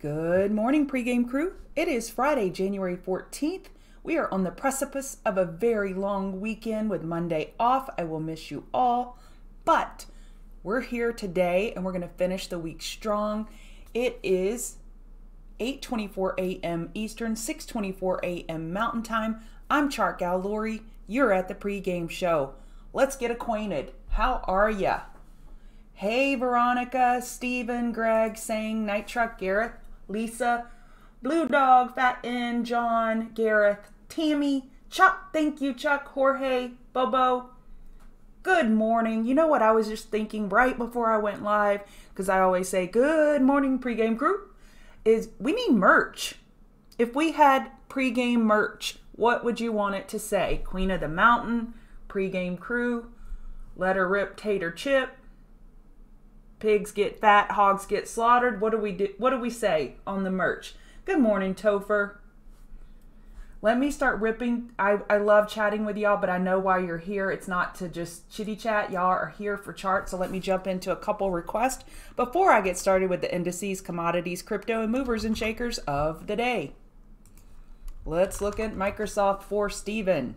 Good morning, pregame crew. It is Friday, January 14th. We are on the precipice of a very long weekend with Monday off. I will miss you all, but we're here today and we're going to finish the week strong. It is 8:24 a.m. Eastern, 6:24 a.m. Mountain Time. I'm Chart Gal Lori. You're at the pregame show. Let's get acquainted. How are ya? Hey, Veronica, Stephen, Greg, saying Night Truck, Gareth, Lisa, Blue Dog, Fat N, John, Gareth, Tammy, Chuck, thank you, Chuck, Jorge, Bobo. Good morning. You know what I was just thinking right before I went live, because I always say good morning, pregame crew, is we need merch. If we had pregame merch, what would you want it to say? Queen of the Mountain, pregame crew, let her rip tater chip, pigs get fat, hogs get slaughtered. What do we do? What do we say on the merch? Good morning, Topher. Let me start ripping. I, I love chatting with y'all, but I know why you're here. It's not to just chitty chat. Y'all are here for charts. So let me jump into a couple requests before I get started with the indices, commodities, crypto, and movers and shakers of the day. Let's look at Microsoft for Steven.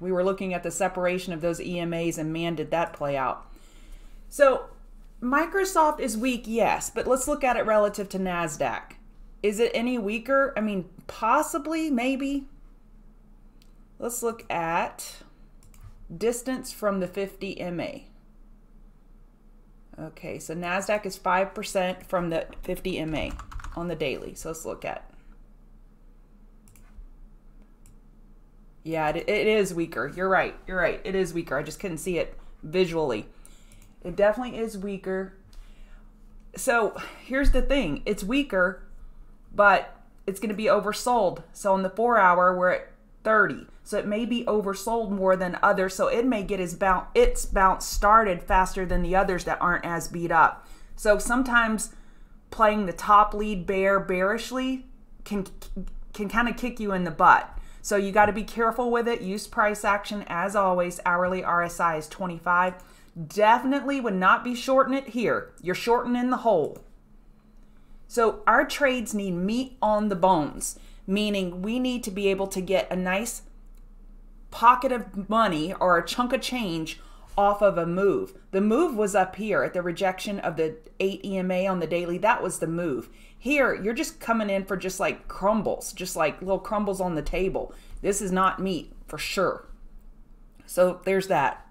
We were looking at the separation of those EMAs, and man, did that play out. So, Microsoft is weak, yes, but let's look at it relative to NASDAQ. Is it any weaker? I mean, possibly, maybe. Let's look at distance from the 50 MA. Okay, so NASDAQ is 5% from the 50 MA on the daily. So let's look at Yeah, it, it is weaker. You're right. You're right. It is weaker. I just couldn't see it visually. It definitely is weaker. So here's the thing it's weaker, but it's going to be oversold. So in the four hour, we're at 30. So it may be oversold more than others. So it may get its bounce, its bounce started faster than the others that aren't as beat up. So sometimes playing the top lead bear bearishly can can kind of kick you in the butt. So you got to be careful with it. Use price action as always. Hourly RSI is 25. Definitely would not be shorting it here. You're shortening the whole. So our trades need meat on the bones, meaning we need to be able to get a nice pocket of money or a chunk of change off of a move. The move was up here at the rejection of the 8 EMA on the daily. That was the move. Here, you're just coming in for just like crumbles, just like little crumbles on the table. This is not meat for sure. So there's that.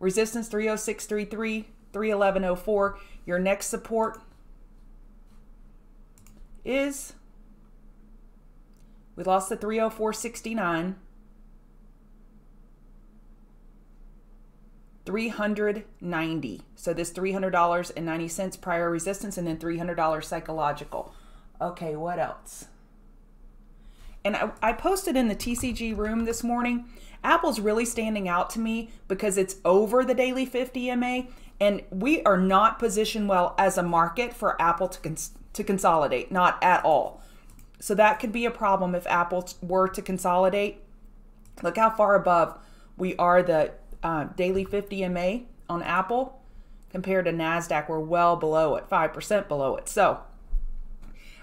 Resistance 306.33, 311.04. Your next support is we lost the 304.69. 390 so this $300.90 prior resistance and then $300 psychological. Okay what else? And I, I posted in the tcg room this morning apple's really standing out to me because it's over the daily 50 ma and we are not positioned well as a market for apple to, cons- to consolidate not at all. So that could be a problem if apple were to consolidate. Look how far above we are the uh, daily 50 MA on Apple compared to NASDAQ, we're well below it, 5% below it. So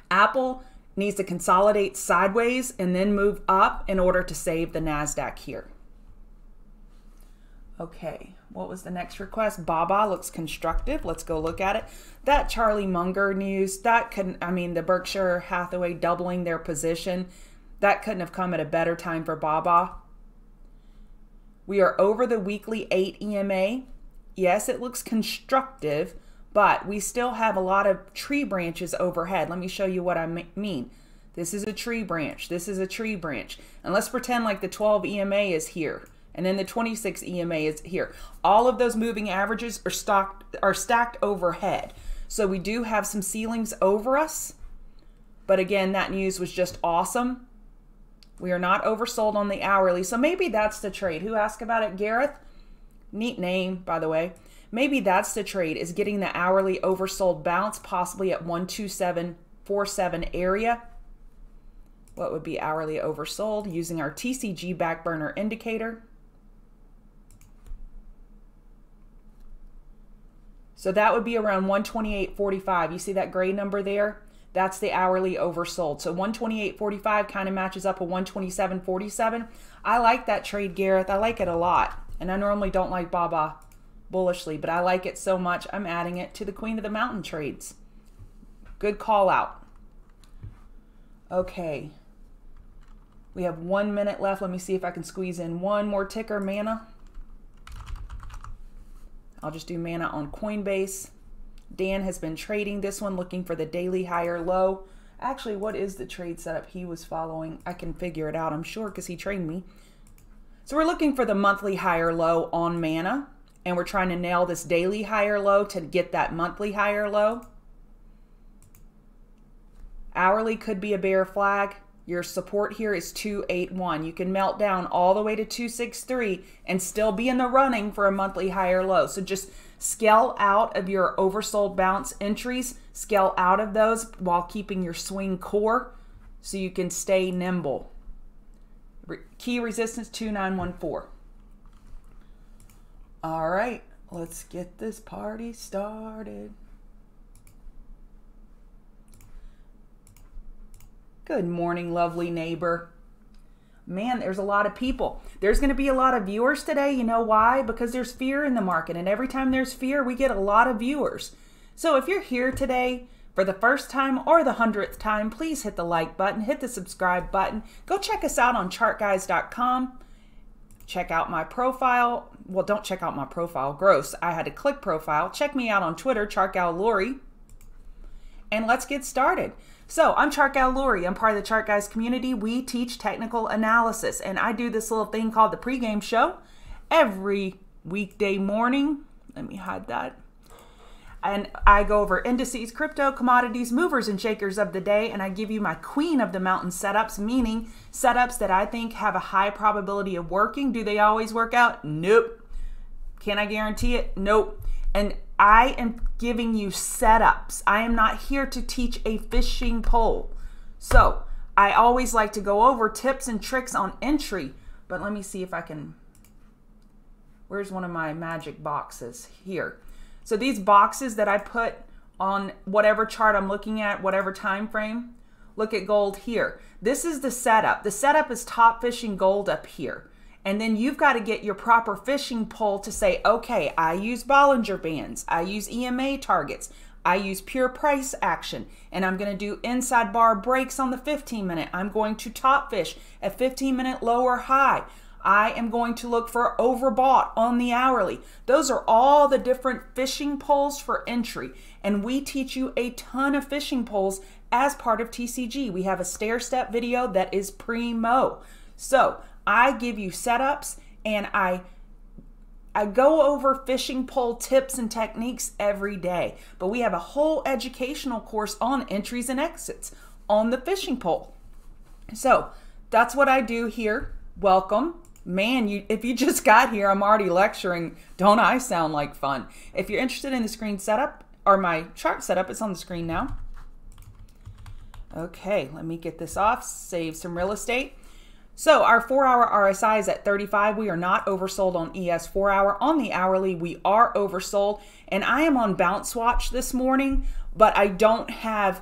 Apple needs to consolidate sideways and then move up in order to save the NASDAQ here. Okay, what was the next request? Baba looks constructive. Let's go look at it. That Charlie Munger news, that couldn't, I mean, the Berkshire Hathaway doubling their position, that couldn't have come at a better time for Baba. We are over the weekly 8 EMA. Yes, it looks constructive, but we still have a lot of tree branches overhead. Let me show you what I mean. This is a tree branch. This is a tree branch. And let's pretend like the 12 EMA is here. And then the 26 EMA is here. All of those moving averages are, stocked, are stacked overhead. So we do have some ceilings over us. But again, that news was just awesome. We are not oversold on the hourly. So maybe that's the trade. Who asked about it? Gareth? Neat name, by the way. Maybe that's the trade is getting the hourly oversold bounce possibly at 12747 area. What would be hourly oversold using our TCG backburner indicator? So that would be around 128.45. You see that gray number there? That's the hourly oversold. So 128.45 kind of matches up with 127.47. I like that trade, Gareth. I like it a lot. And I normally don't like Baba bullishly, but I like it so much I'm adding it to the Queen of the Mountain trades. Good call out. Okay. We have one minute left. Let me see if I can squeeze in one more ticker, Mana. I'll just do Mana on Coinbase. Dan has been trading this one, looking for the daily higher low. Actually, what is the trade setup he was following? I can figure it out, I'm sure, because he trained me. So we're looking for the monthly higher low on Mana, and we're trying to nail this daily higher low to get that monthly higher low. Hourly could be a bear flag. Your support here is 281. You can melt down all the way to 263 and still be in the running for a monthly higher low. So just scale out of your oversold bounce entries, scale out of those while keeping your swing core so you can stay nimble. Key resistance 2914. All right, let's get this party started. Good morning, lovely neighbor. Man, there's a lot of people. There's going to be a lot of viewers today. You know why? Because there's fear in the market. And every time there's fear, we get a lot of viewers. So if you're here today for the first time or the hundredth time, please hit the like button, hit the subscribe button. Go check us out on chartguys.com. Check out my profile. Well, don't check out my profile. Gross. I had to click profile. Check me out on Twitter, ChartGal Lori. And let's get started. So I'm Chart Gal Lori. I'm part of the Chart Guys community. We teach technical analysis, and I do this little thing called the pregame show every weekday morning. Let me hide that. And I go over indices, crypto, commodities, movers and shakers of the day, and I give you my queen of the mountain setups, meaning setups that I think have a high probability of working. Do they always work out? Nope. Can I guarantee it? Nope. And I am giving you setups. I am not here to teach a fishing pole. So I always like to go over tips and tricks on entry, but let me see if I can. Where's one of my magic boxes? Here. So these boxes that I put on whatever chart I'm looking at, whatever time frame, look at gold here. This is the setup. The setup is top fishing gold up here. And then you've got to get your proper fishing pole to say, okay, I use Bollinger Bands, I use EMA targets, I use pure price action, and I'm going to do inside bar breaks on the 15 minute. I'm going to top fish at 15 minute low or high. I am going to look for overbought on the hourly. Those are all the different fishing poles for entry. And we teach you a ton of fishing poles as part of TCG. We have a stair step video that is primo. So I give you setups and I I go over fishing pole tips and techniques every day, but we have a whole educational course on entries and exits on the fishing pole. So that's what I do here. Welcome. Man, you if you just got here, I'm already lecturing. Don't I sound like fun? If you're interested in the screen setup or my chart setup, it's on the screen now. Okay, let me get this off, save some real estate. So our four hour RSI is at 35. We are not oversold on ES four hour. On the hourly, we are oversold. And I am on bounce watch this morning, but I don't have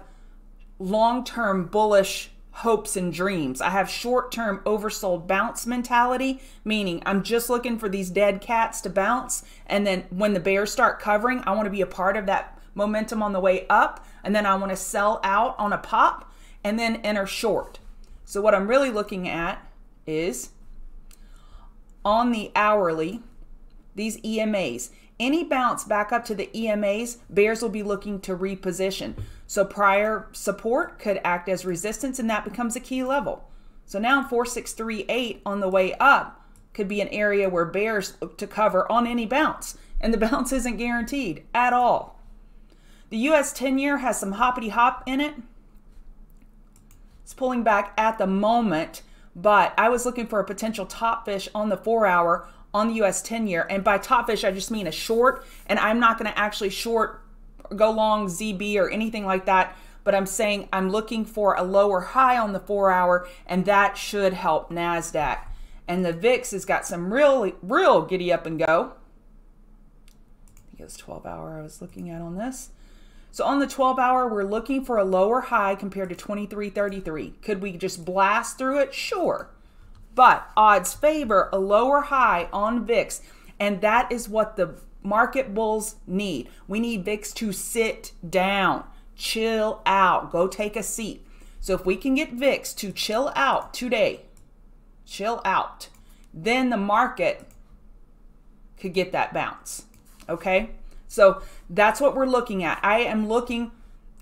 long term bullish hopes and dreams. I have short term oversold bounce mentality, meaning I'm just looking for these dead cats to bounce. And then when the bears start covering, I want to be a part of that momentum on the way up. And then I want to sell out on a pop and then enter short. So what I'm really looking at is on the hourly, these EMAs. Any bounce back up to the EMAs, bears will be looking to reposition. So prior support could act as resistance and that becomes a key level. So now 4638 on the way up could be an area where bears look to cover on any bounce and the bounce isn't guaranteed at all. The US 10 year has some hoppity hop in it. It's pulling back at the moment, but I was looking for a potential top fish on the four hour on the US 10 year. And by top fish, I just mean a short, and I'm not going to actually short go long ZB or anything like that. But I'm saying I'm looking for a lower high on the four hour, and that should help NASDAQ. And the VIX has got some real, real giddy up and go. because 12 hour I was looking at on this. So on the 12 hour, we're looking for a lower high compared to 23.33. Could we just blast through it? Sure. But odds favor a lower high on VIX, and that is what the market bulls need. We need VIX to sit down, chill out, go take a seat. So if we can get VIX to chill out today, chill out, then the market could get that bounce. Okay? So that's what we're looking at. I am looking,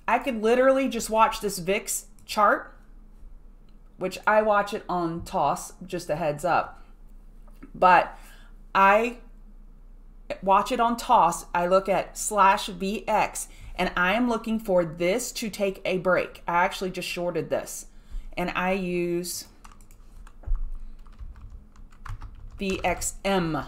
I could literally just watch this VIX chart, which I watch it on toss, just a heads up. But I watch it on toss. I look at slash VX and I am looking for this to take a break. I actually just shorted this and I use VXM.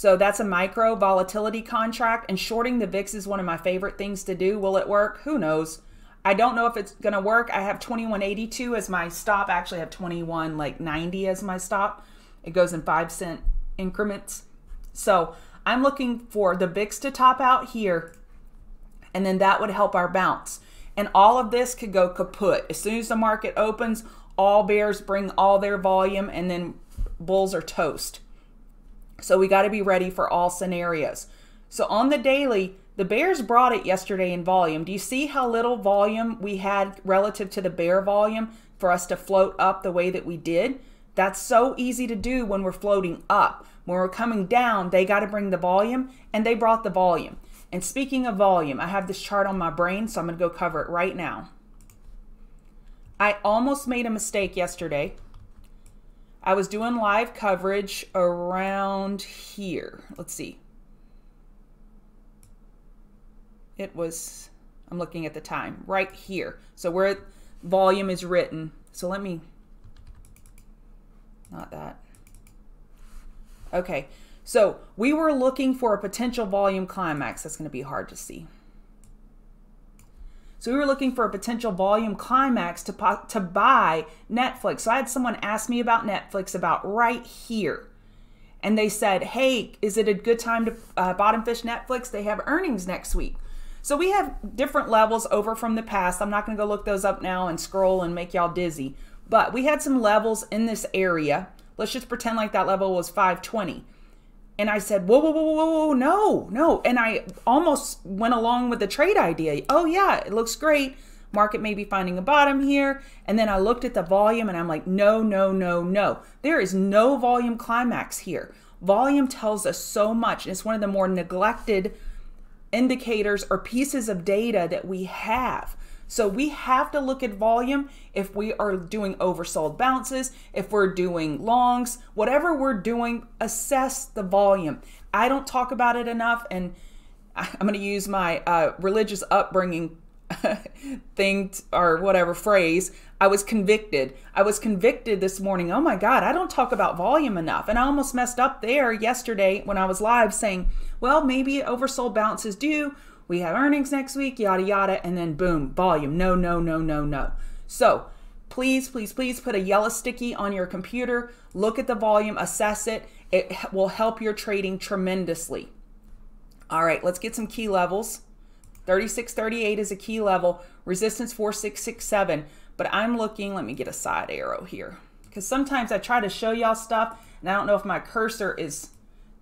So that's a micro volatility contract, and shorting the VIX is one of my favorite things to do. Will it work? Who knows? I don't know if it's going to work. I have 2182 as my stop. I actually, have 21 like 90 as my stop. It goes in 5 cent increments. So, I'm looking for the VIX to top out here and then that would help our bounce. And all of this could go kaput. As soon as the market opens, all bears bring all their volume and then bulls are toast. So we got to be ready for all scenarios. So on the daily, the bears brought it yesterday in volume. Do you see how little volume we had relative to the bear volume for us to float up the way that we did? That's so easy to do when we're floating up. When we're coming down, they got to bring the volume, and they brought the volume. And speaking of volume, I have this chart on my brain, so I'm going to go cover it right now. I almost made a mistake yesterday. I was doing live coverage around here. Let's see. It was, I'm looking at the time, right here. So where volume is written. So let me, not that. Okay, so we were looking for a potential volume climax. That's going to be hard to see. So we were looking for a potential volume climax to, to buy Netflix. So I had someone ask me about Netflix about right here. And they said, hey, is it a good time to uh, bottom fish Netflix? They have earnings next week. So we have different levels over from the past. I'm not going to go look those up now and scroll and make y'all dizzy. But we had some levels in this area. Let's just pretend like that level was 520. And I said, whoa, whoa, whoa, whoa, whoa, no, no. And I almost went along with the trade idea. Oh, yeah, it looks great. Market may be finding a bottom here. And then I looked at the volume and I'm like, no, no, no, no. There is no volume climax here. Volume tells us so much. It's one of the more neglected indicators or pieces of data that we have. So we have to look at volume if we are doing oversold bounces, if we're doing longs, whatever we're doing, assess the volume. I don't talk about it enough, and I'm going to use my uh, religious upbringing thing or whatever phrase. I was convicted. I was convicted this morning. Oh my God, I don't talk about volume enough. And I almost messed up there yesterday when I was live saying, well, maybe oversold bounces do we have earnings next week, yada, yada, and then boom, volume. No, no, no, no, no. So please, please, please put a yellow sticky on your computer, look at the volume, assess it. It will help your trading tremendously. All right, let's get some key levels. 3638 is a key level, resistance 4667. But I'm looking, let me get a side arrow here. Because sometimes I try to show y'all stuff and I don't know if my cursor is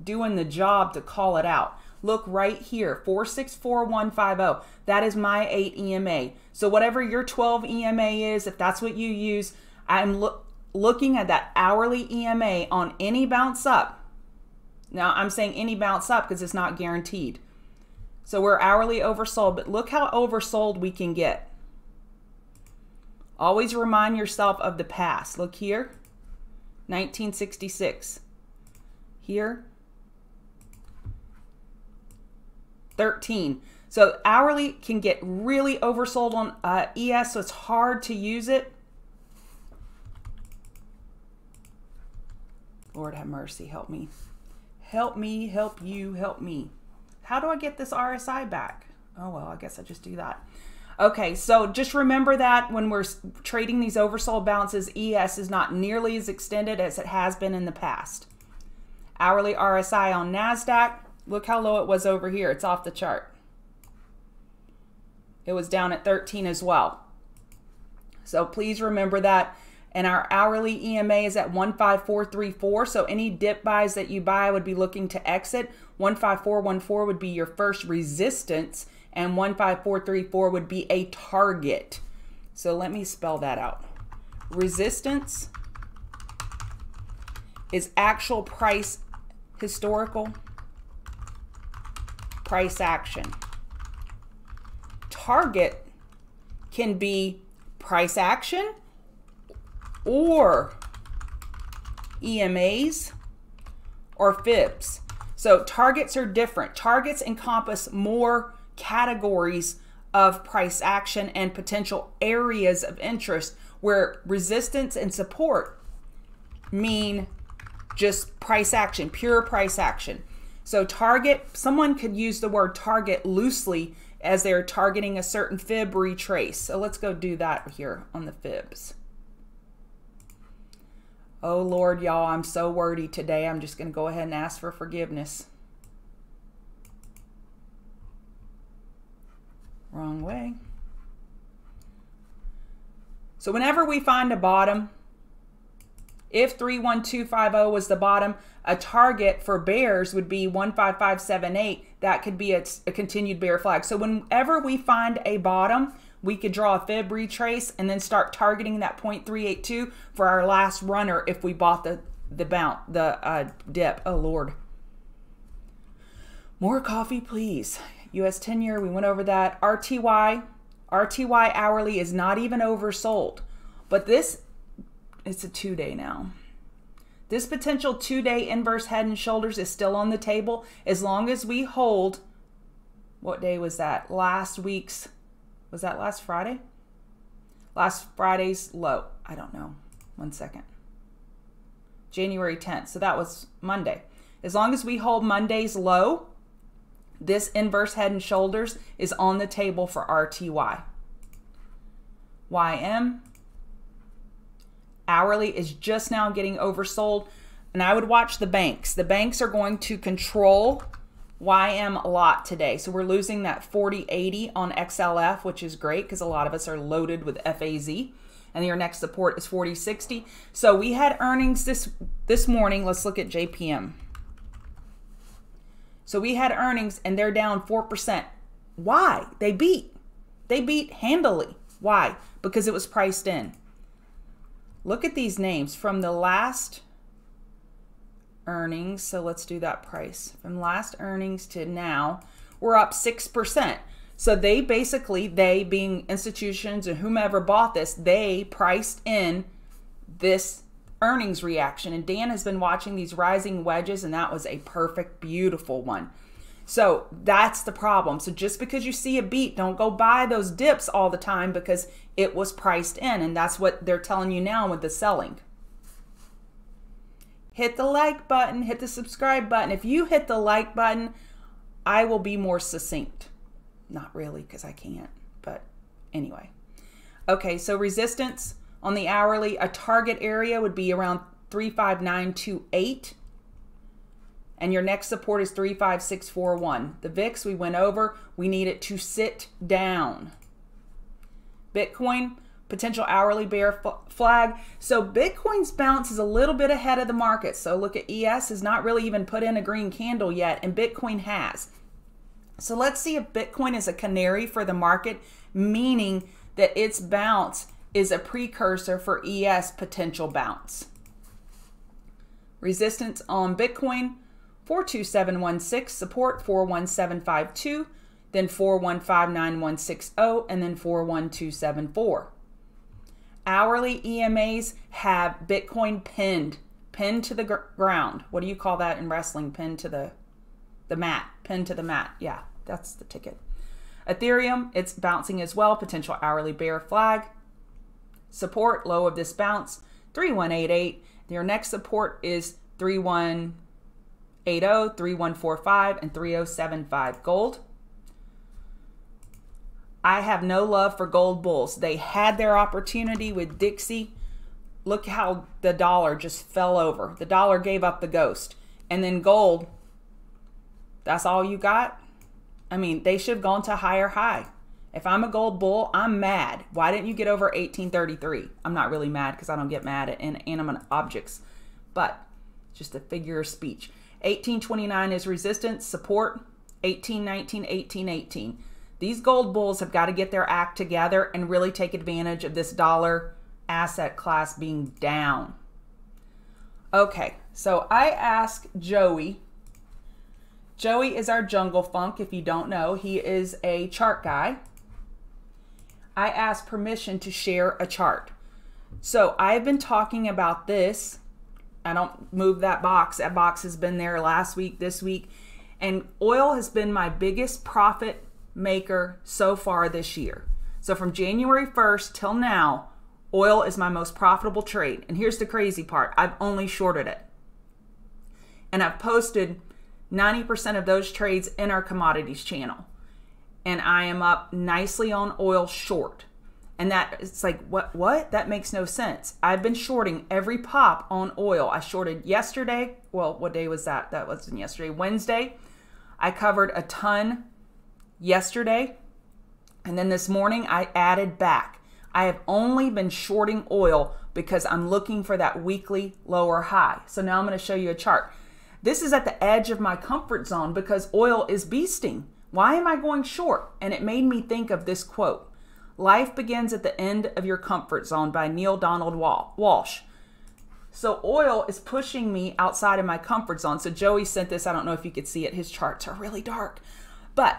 doing the job to call it out look right here 464150 that is my 8 EMA so whatever your 12 EMA is if that's what you use I'm lo- looking at that hourly EMA on any bounce up. Now I'm saying any bounce up because it's not guaranteed. So we're hourly oversold but look how oversold we can get. Always remind yourself of the past. Look here 1966 here 13. So hourly can get really oversold on uh, ES, so it's hard to use it. Lord have mercy, help me. Help me, help you, help me. How do I get this RSI back? Oh, well, I guess I just do that. Okay, so just remember that when we're trading these oversold bounces, ES is not nearly as extended as it has been in the past. Hourly RSI on NASDAQ, Look how low it was over here. It's off the chart. It was down at 13 as well. So please remember that. And our hourly EMA is at 15434. So any dip buys that you buy would be looking to exit. 15414 would be your first resistance, and 15434 would be a target. So let me spell that out. Resistance is actual price historical price action. Target can be price action or EMAs or fibs. So targets are different. Targets encompass more categories of price action and potential areas of interest where resistance and support mean just price action, pure price action. So target, someone could use the word target loosely as they're targeting a certain fib retrace. So let's go do that here on the fibs. Oh Lord, y'all, I'm so wordy today. I'm just going to go ahead and ask for forgiveness. Wrong way. So whenever we find a bottom, if 31250 was the bottom, a target for bears would be 15578. That could be a, a, continued bear flag. So whenever we find a bottom, we could draw a fib retrace and then start targeting that 0.382 for our last runner if we bought the the bounce, the uh, dip. Oh Lord. More coffee, please. US 10 year, we went over that. RTY, RTY hourly is not even oversold. But this it's a two day now. This potential two day inverse head and shoulders is still on the table as long as we hold. What day was that? Last week's, was that last Friday? Last Friday's low. I don't know. One second. January 10th. So that was Monday. As long as we hold Monday's low, this inverse head and shoulders is on the table for RTY. YM hourly is just now getting oversold. And I would watch the banks. The banks are going to control YM a lot today. So we're losing that 4080 on XLF, which is great because a lot of us are loaded with FAZ. And your next support is 4060. So we had earnings this this morning. Let's look at JPM. So we had earnings and they're down 4%. Why? They beat. They beat handily. Why? Because it was priced in. Look at these names from the last earnings. So let's do that price. From last earnings to now, we're up 6%. So they basically, they being institutions and whomever bought this, they priced in this earnings reaction. And Dan has been watching these rising wedges, and that was a perfect, beautiful one. So that's the problem. So just because you see a beat, don't go buy those dips all the time because it was priced in. And that's what they're telling you now with the selling. Hit the like button, hit the subscribe button. If you hit the like button, I will be more succinct. Not really because I can't, but anyway. Okay, so resistance on the hourly, a target area would be around 35928 and your next support is 35641. The VIX we went over, we need it to sit down. Bitcoin, potential hourly bear flag. So Bitcoin's bounce is a little bit ahead of the market. So look at ES has not really even put in a green candle yet, and Bitcoin has. So let's see if Bitcoin is a canary for the market, meaning that its bounce is a precursor for ES potential bounce. Resistance on Bitcoin 42716, support 41752, then 4159160, and then 41274. Hourly EMAs have Bitcoin pinned, pinned to the gr ground. What do you call that in wrestling? Pinned to the the mat, pinned to the mat. Yeah, that's the ticket. Ethereum, it's bouncing as well, potential hourly bear flag. Support, low of this bounce, 3188. Your next support is 31 80, 3145, and 3075. Gold. I have no love for gold bulls. They had their opportunity with Dixie. Look how the dollar just fell over. The dollar gave up the ghost. And then gold, That's all you got? I mean, they should have gone to higher high. If I'm a gold bull, I'm mad. Why didn't you get over 1833? I'm not really mad because I don't get mad at inanimate objects, but just a figure of speech. 1829 is resistance, support, 1819, 1818. These gold bulls have got to get their act together and really take advantage of this dollar asset class being down. Okay, so I ask Joey. Joey is our jungle funk, if you don't know. He is a chart guy. I ask permission to share a chart. So I've been talking about this. I don't move that box. That box has been there last week, this week. And oil has been my biggest profit maker so far this year. So from January 1st till now, oil is my most profitable trade. And here's the crazy part I've only shorted it. And I've posted 90% of those trades in our commodities channel. And I am up nicely on oil short. And that it's like what what? That makes no sense. I've been shorting every pop on oil. I shorted yesterday. Well, what day was that? That wasn't yesterday. Wednesday. I covered a ton yesterday. And then this morning I added back. I have only been shorting oil because I'm looking for that weekly lower high. So now I'm going to show you a chart. This is at the edge of my comfort zone because oil is beasting. Why am I going short? And it made me think of this quote Life begins at the end of your comfort zone by Neale Donald Walsch. So oil is pushing me outside of my comfort zone. So Joey sent this. I don't know if you could see it. His charts are really dark. But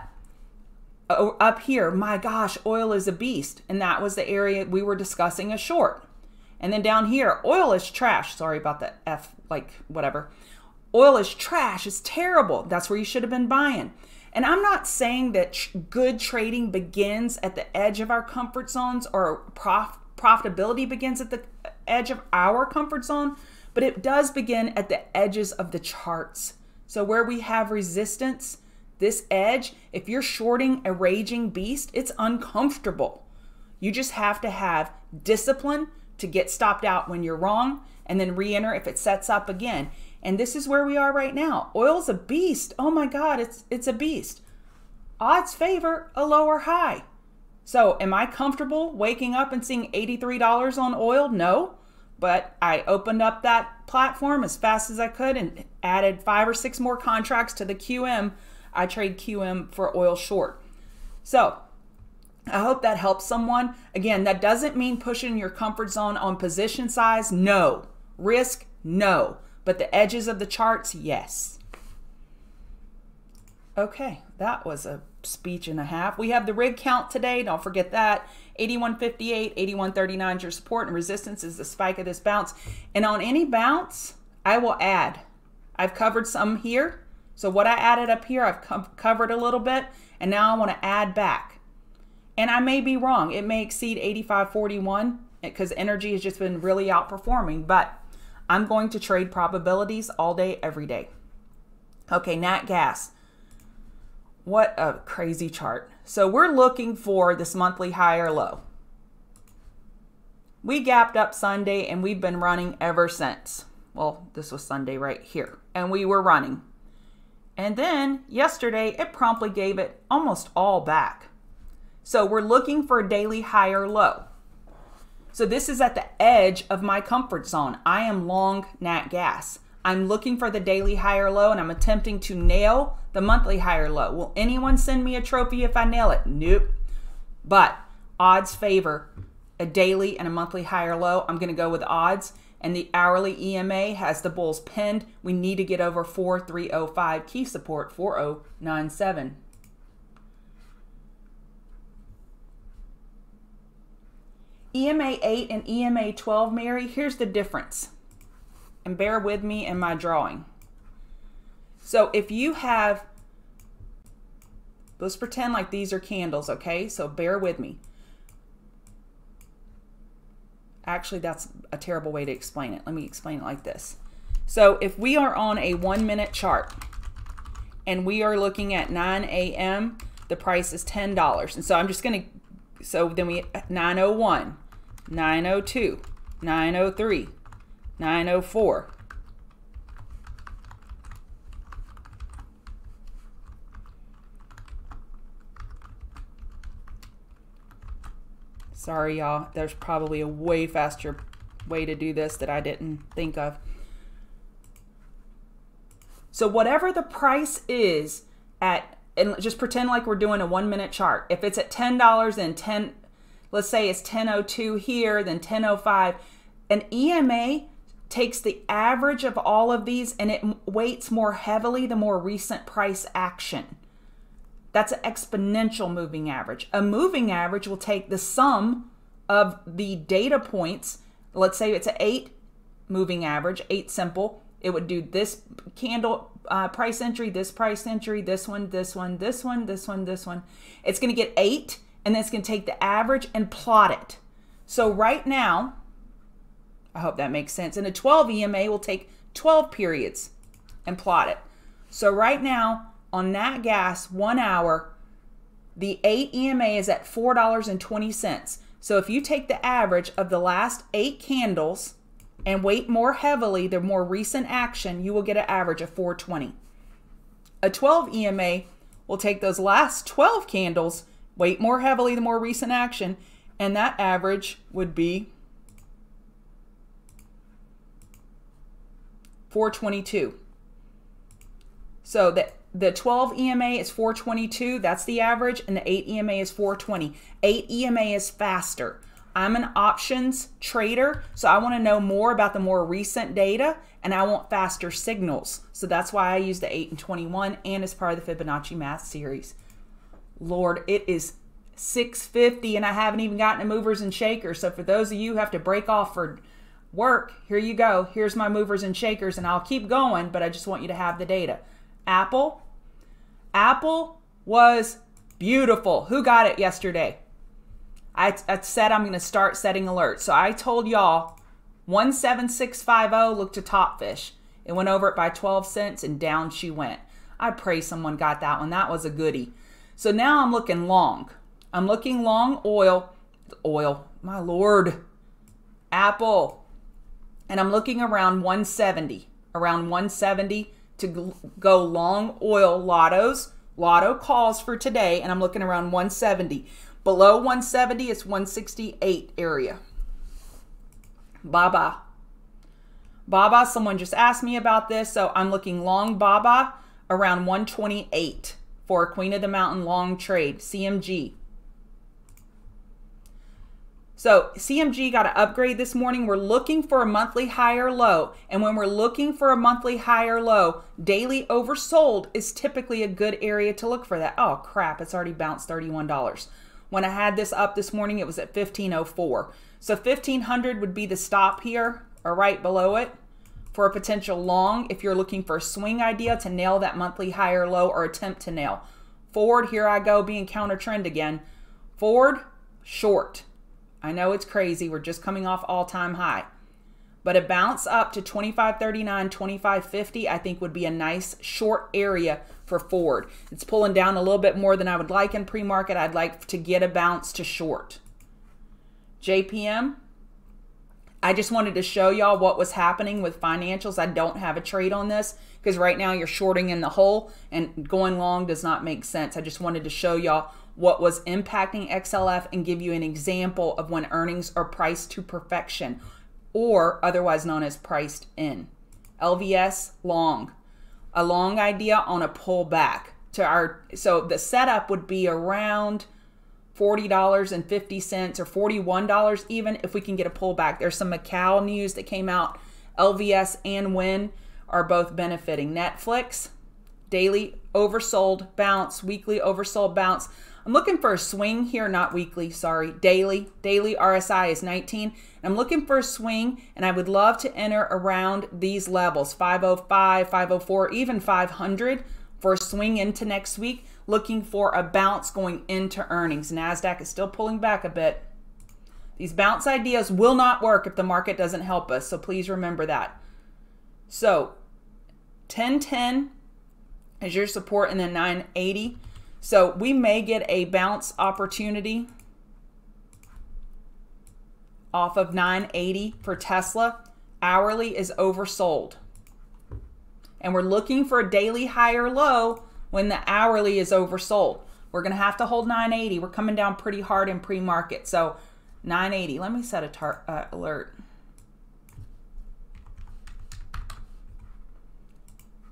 uh, up here, my gosh, oil is a beast. And that was the area we were discussing a short. And then down here, oil is trash. Sorry about the F, like whatever. Oil is trash. It's terrible. That's where you should have been buying. And I'm not saying that good trading begins at the edge of our comfort zones or prof- profitability begins at the edge of our comfort zone, but it does begin at the edges of the charts. So where we have resistance, this edge, if you're shorting a raging beast, it's uncomfortable. You just have to have discipline to get stopped out when you're wrong and then re enter if it sets up again. And this is where we are right now. Oil's a beast. Oh my God, it's, it's a beast. Odds favor a lower high. So, am I comfortable waking up and seeing $83 on oil? No. But I opened up that platform as fast as I could and added five or six more contracts to the QM I trade QM for oil short. So I hope that helps someone. Again, that doesn't mean pushing your comfort zone on position size. No. Risk, no. But the edges of the charts, yes. Okay, that was a speech and a half. We have the rig count today. Don't forget that. 8158, 8139 is your support and resistance is the spike of this bounce. And on any bounce, I will add. I've covered some here. So what I added up here, I've covered a little bit, and now I want to add back. And I may be wrong. It may exceed 85.41 because energy has just been really outperforming, but I'm going to trade probabilities all day, every day. Okay, nat gas. What a crazy chart. So we're looking for this monthly high or low. We gapped up Sunday and we've been running ever since. Well, this was Sunday right here. And we were running. And then yesterday, it promptly gave it almost all back. So we're looking for a daily high or low. So this is at the edge of my comfort zone. I am long nat gas. I'm looking for the daily high or low and I'm attempting to nail the monthly high or low. Will anyone send me a trophy if I nail it? Nope. But odds favor a daily and a monthly high or low. I'm going to go with odds and the hourly EMA has the bulls pinned. We need to get over 4305 key support 4097. EMA 8 and EMA 12, Mary, here's the difference. And bear with me in my drawing. So if you have, let's pretend like these are candles, okay? So bear with me. Actually, that's a terrible way to explain it. Let me explain it like this. So if we are on a one minute chart and we are looking at 9 a.m., the price is $10. And so I'm just going to, so then we 901, 902, 903, 904. Sorry, y'all. There's probably a way faster way to do this that I didn't think of. So whatever the price is at and just pretend like we're doing a one minute chart. If it's at $10 and 10, let's say it's 1002 here, then 1005, an EMA takes the average of all of these and it weights more heavily the more recent price action. That's an exponential moving average. A moving average will take the sum of the data points. Let's say it's an eight moving average, eight simple. It would do this candle uh, price entry, this price entry, this one, this one, this one, this one, this one. It's going to get eight, and then it's going to take the average and plot it. So right now, I hope that makes sense. And a 12 EMA will take 12 periods and plot it. So right now on that gas, one hour, the 8 EMA is at $4.20. So if you take the average of the last eight candles and weight more heavily the more recent action, you will get an average of 420. A 12 EMA will take those last 12 candles, weight more heavily the more recent action, and that average would be 422. So the, the 12 EMA is 422, that's the average, and the 8 EMA is 420. 8 EMA is faster. I'm an options trader, so I want to know more about the more recent data and I want faster signals. So that's why I use the 8 and 21 and as part of the Fibonacci math series. Lord, it is 650 and I haven't even gotten to movers and shakers. So for those of you who have to break off for work, here you go. Here's my movers and shakers, and I'll keep going, but I just want you to have the data. Apple. Apple was beautiful. Who got it yesterday? I, I said I'm going to start setting alerts. So I told y'all 17650 looked to top fish. It went over it by 12 cents and down she went. I pray someone got that one. That was a goodie. So now I'm looking long. I'm looking long oil. Oil. My lord. Apple and I'm looking around 170, around 170 to go long oil lottos, lotto calls for today, and I'm looking around 170. Below 170, it's 168 area. Baba. Baba, someone just asked me about this, so I'm looking long Baba around 128 for Queen of the Mountain long trade, CMG. So CMG got an upgrade this morning. We're looking for a monthly higher low. And when we're looking for a monthly higher low, daily oversold is typically a good area to look for that. Oh crap, it's already bounced $31. When I had this up this morning, it was at 1504. So 1500 would be the stop here or right below it for a potential long if you're looking for a swing idea to nail that monthly higher low or attempt to nail. Ford, here I go being counter trend again. Ford, short. I know it's crazy. We're just coming off all time high. But a bounce up to 2539, 2550, I think would be a nice short area for Ford. It's pulling down a little bit more than I would like in pre market. I'd like to get a bounce to short. JPM, I just wanted to show y'all what was happening with financials. I don't have a trade on this because right now you're shorting in the hole and going long does not make sense. I just wanted to show y'all what was impacting XLF and give you an example of when earnings are priced to perfection or otherwise known as priced in. LVS long, a long idea on a pullback to our so the setup would be around $40.50 or $41 even if we can get a pullback. There's some Macau news that came out. LVS and Wynn are both benefiting. Netflix daily oversold bounce, weekly oversold bounce. I'm looking for a swing here, not weekly, sorry, daily. Daily RSI is 19. I'm looking for a swing, and I would love to enter around these levels 505, 504, even 500 for a swing into next week. Looking for a bounce going into earnings. NASDAQ is still pulling back a bit. These bounce ideas will not work if the market doesn't help us, so please remember that. So, 1010 is your support, and then 980 so we may get a bounce opportunity off of 980 for Tesla. Hourly is oversold. And we're looking for a daily higher low when the hourly is oversold. We're going to have to hold 980. We're coming down pretty hard in pre-market. So 980. Let me set a uh, alert.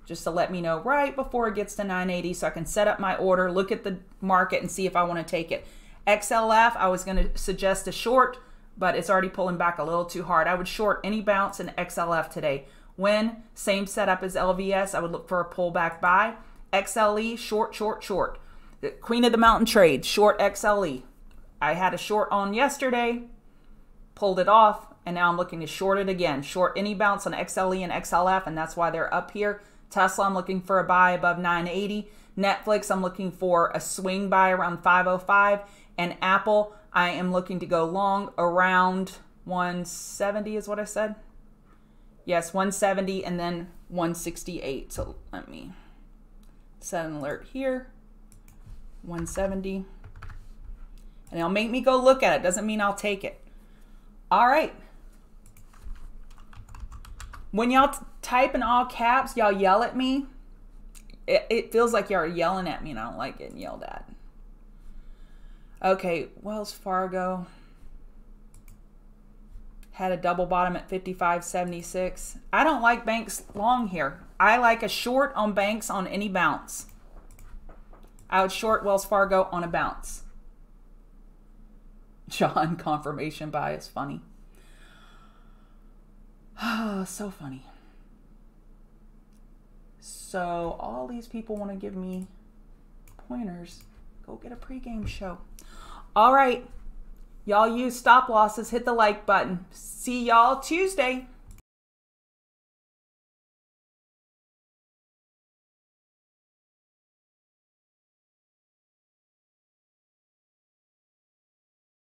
Just to let me know right before it gets to 980 so I can set up my order, look at the market and see if I want to take it. XLF, I was going to suggest a short, but it's already pulling back a little too hard. I would short any bounce in XLF today. Wynn same setup as LVS, I would look for a pullback buy. XLE, short, short, short. The Queen of the Mountain Trade, short XLE. I had a short on yesterday, pulled it off, and now I'm looking to short it again. Short any bounce on XLE and XLF, and that's why they're up here. Tesla, I'm looking for a buy above 980. Netflix, I'm looking for a swing buy around 505. And Apple, I am looking to go long around 170 is what I said. Yes, 170 and then 168. So let me set an alert here. 170. And it'll make me go look at it. Doesn't mean I'll take it. All right. When y'all type in all caps, y'all yell at me. It, it feels like y'all are yelling at me and I don't like getting yelled at. Okay, Wells Fargo had a double bottom at 55.76. I don't like banks long here. I like a short on banks on any bounce. I would short Wells Fargo on a bounce. John confirmation bias funny. Ah, so funny. So all these people want to give me pointers. Go get a pregame show. All right. Y'all use stop losses. Hit the like button. See y'all Tuesday.